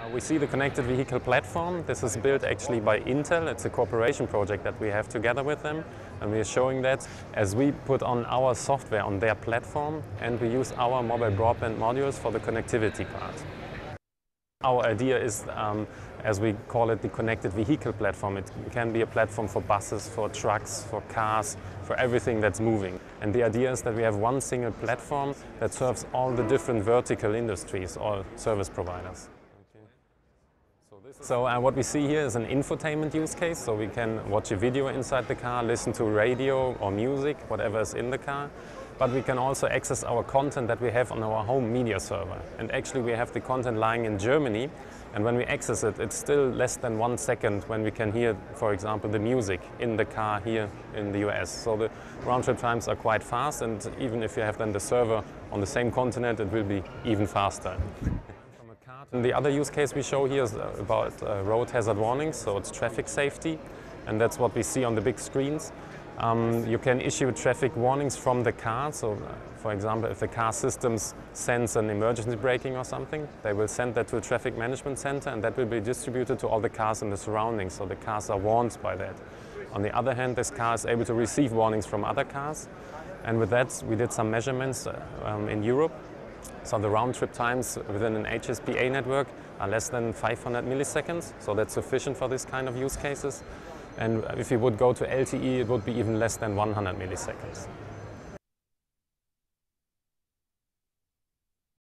Uh, we see the connected vehicle platform. This is built actually by Intel. It's a cooperation project that we have together with them. And we are showing that as we put on our software on their platform and we use our mobile broadband modules for the connectivity part. Our idea is, um, as we call it, the connected vehicle platform. It can be a platform for buses, for trucks, for cars, for everything that's moving. And the idea is that we have one single platform that serves all the different vertical industries, or service providers. So uh, what we see here is an infotainment use case, so we can watch a video inside the car, listen to radio or music, whatever is in the car but we can also access our content that we have on our home media server. And actually we have the content lying in Germany, and when we access it, it's still less than one second when we can hear, for example, the music in the car here in the US. So the round trip times are quite fast, and even if you have then the server on the same continent, it will be even faster. And the other use case we show here is about uh, road hazard warnings, so it's traffic safety, and that's what we see on the big screens. Um, you can issue traffic warnings from the car. So, uh, for example, if the car systems sense an emergency braking or something, they will send that to a traffic management center and that will be distributed to all the cars in the surroundings. So the cars are warned by that. On the other hand, this car is able to receive warnings from other cars. And with that, we did some measurements uh, um, in Europe. So the round trip times within an HSPA network are less than 500 milliseconds. So that's sufficient for this kind of use cases. And if you would go to LTE, it would be even less than 100 milliseconds.